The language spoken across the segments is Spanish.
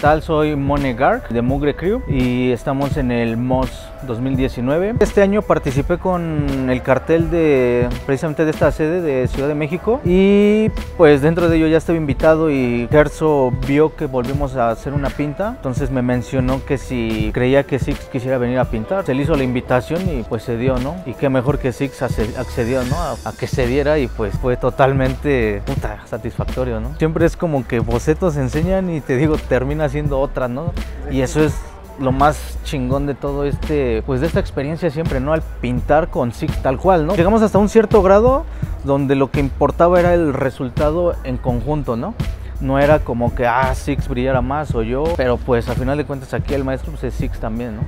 tal? Soy Monegar de Mugre Crew y estamos en el MOS 2019. Este año participé con el cartel de precisamente de esta sede de Ciudad de México y pues dentro de ello ya estaba invitado y Gerso vio que volvimos a hacer una pinta, entonces me mencionó que si creía que Six quisiera venir a pintar, se le hizo la invitación y pues se dio, ¿no? Y qué mejor que Six accedió, ¿no? A, a que se diera y pues fue totalmente puta, satisfactorio, ¿no? Siempre es como que bocetos enseñan y te digo, termina siendo otra, ¿no? Y eso es lo más chingón de todo este, pues de esta experiencia siempre, ¿no? Al pintar con Six tal cual, ¿no? Llegamos hasta un cierto grado donde lo que importaba era el resultado en conjunto, ¿no? No era como que, ah, Six brillara más o yo, pero pues al final de cuentas aquí el maestro pues es Six también, ¿no?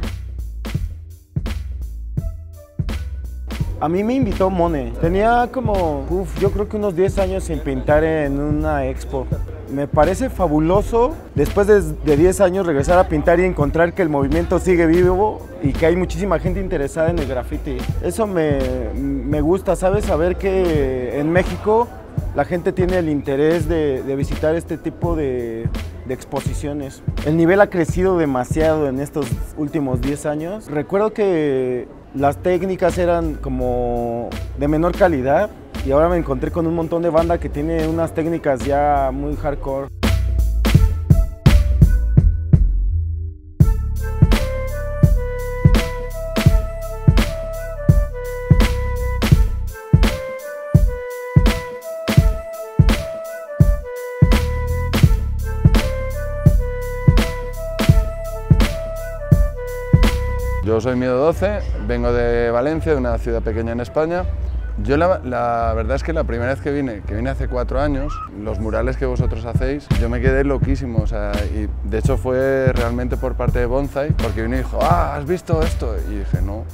A mí me invitó Mone. Tenía como, uf, yo creo que unos 10 años sin pintar en una expo. Me parece fabuloso después de, 10 años regresar a pintar y encontrar que el movimiento sigue vivo y que hay muchísima gente interesada en el graffiti. Eso me, me gusta, ¿sabes? Saber que en México la gente tiene el interés de, de visitar este tipo de, de exposiciones. El nivel ha crecido demasiado en estos últimos 10 años. Recuerdo que las técnicas eran como de menor calidad y ahora me encontré con un montón de banda que tiene unas técnicas ya muy hardcore. Yo soy Miedo 12, vengo de Valencia, de una ciudad pequeña en España. Yo la, verdad es que la primera vez que vine, que vine hace cuatro años, los murales que vosotros hacéis, yo me quedé loquísimo. O sea, y de hecho fue realmente por parte de Bonsai, porque vino y dijo, ah, ¿has visto esto? Y dije, no,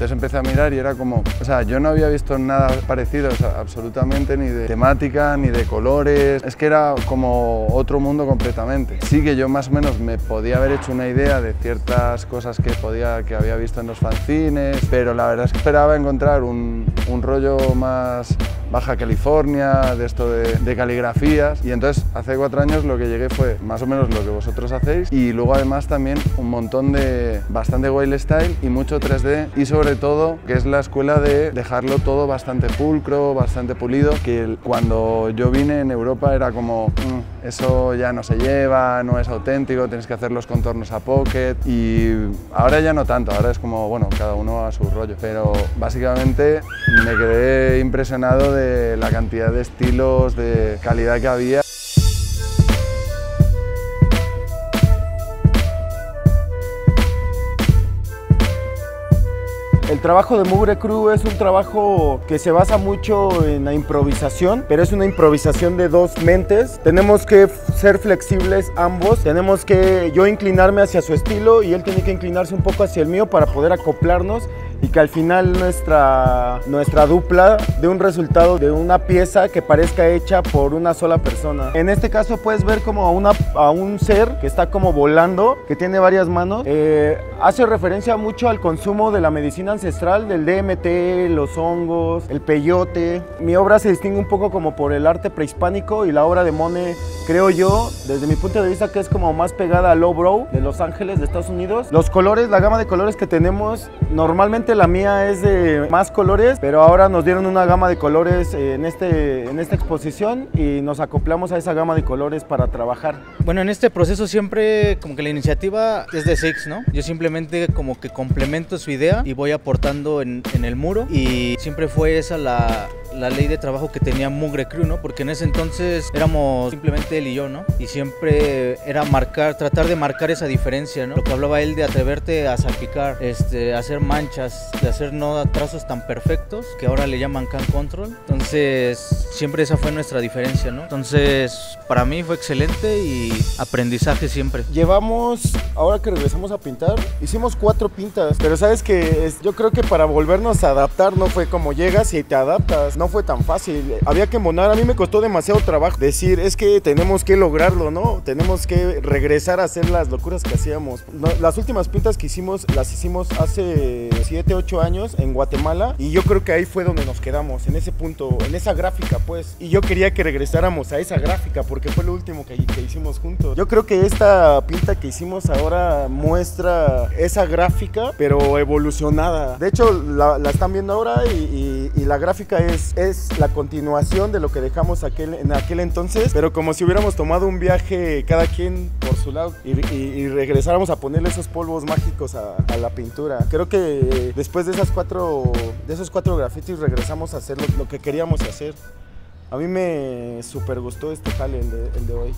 entonces empecé a mirar y era como, o sea, yo no había visto nada parecido, o sea, absolutamente, ni de temática, ni de colores, es que era como otro mundo completamente. Sí que yo más o menos me podía haber hecho una idea de ciertas cosas que, podía, que había visto en los fanzines, pero la verdad es que esperaba encontrar un, un rollo más Baja California, de esto de, de, caligrafías. Y entonces hace cuatro años lo que llegué fue más o menos lo que vosotros hacéis. Y luego además también un montón de bastante wild style y mucho 3D y sobre todo que es la escuela de dejarlo todo bastante pulcro, bastante pulido, que cuando yo vine en Europa era como mm, eso ya no se lleva, no es auténtico, tienes que hacer los contornos a pocket y ahora ya no tanto, ahora es como bueno, cada uno a su rollo, pero básicamente me quedé impresionado de la cantidad de estilos, de calidad que había. El trabajo de Mugre Crew es un trabajo que se basa mucho en la improvisación, pero es una improvisación de dos mentes. Tenemos que ser flexibles ambos, tenemos que yo inclinarme hacia su estilo y él tiene que inclinarse un poco hacia el mío para poder acoplarnos y que al final nuestra, nuestra dupla dé un resultado de una pieza que parezca hecha por una sola persona. En este caso puedes ver como a, una, a un ser que está como volando, que tiene varias manos. Eh, hace referencia mucho al consumo de la medicina ancestral, del DMT, los hongos, el peyote. Mi obra se distingue un poco como por el arte prehispánico y la obra de Mone, creo yo, desde mi punto de vista, que es como más pegada al lowbrow de Los Ángeles, de Estados Unidos. Los colores, la gama de colores que tenemos, normalmente la mía es de más colores, pero ahora nos dieron una gama de colores en, este, en esta exposición y nos acoplamos a esa gama de colores para trabajar. Bueno, en este proceso siempre como que la iniciativa es de Six, ¿no? Yo simplemente como que complemento su idea y voy aportando en, en el muro y siempre fue esa la, la ley de trabajo que tenía Mugre Crew, ¿no? Porque en ese entonces éramos simplemente él y yo, ¿no? Y siempre era marcar, tratar de marcar esa diferencia, ¿no? Lo que hablaba él de atreverte a salpicar, este, hacer manchas, de hacer no trazos tan perfectos, que ahora le llaman can control. Entonces, siempre esa fue nuestra diferencia, ¿no? Entonces, para mí fue excelente y aprendizaje siempre. Llevamos, ahora que regresamos a pintar, hicimos cuatro pintas, pero sabes que yo creo que para volvernos a adaptar no fue como llegas y te adaptas, no fue tan fácil. Había que monar. A mí me costó demasiado trabajo decir, es que tenemos que lograrlo, ¿no? Tenemos que regresar a hacer las locuras que hacíamos. las últimas pintas que hicimos las hicimos hace 7, 8 años en Guatemala y yo creo que ahí fue donde nos quedamos, en ese punto, en esa gráfica, pues. Y yo quería que regresáramos a esa gráfica porque fue lo último que, que hicimos juntos. Yo creo que esta pinta que hicimos ahora muestra esa gráfica, pero evolucionada. De hecho, la, están viendo ahora y, la gráfica es, es la continuación de lo que dejamos aquel, en aquel entonces, pero como si hubiéramos tomado un viaje cada quien por su lado y, regresáramos a ponerle esos polvos mágicos a, la pintura. Creo que después de, esas cuatro, de esos cuatro grafitis regresamos a hacer lo, que queríamos hacer. A mí me super gustó este jale, el de hoy.